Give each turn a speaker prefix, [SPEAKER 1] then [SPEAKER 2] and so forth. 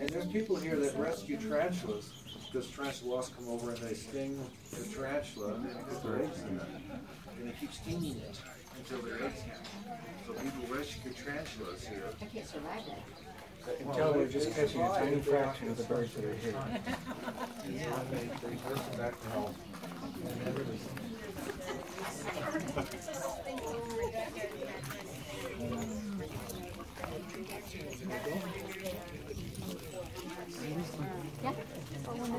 [SPEAKER 1] And there's people here that rescue tarantulas, because tarantula wasps come over and they sting the tarantula and they put their eggs in it. And they keep stinging it until their eggs hatch. So people rescue tarantulas here.
[SPEAKER 2] I can't survive that.
[SPEAKER 3] You can tell they're just catching a tiny fraction of the birds that are here.
[SPEAKER 1] And so they, they nurse them back to health.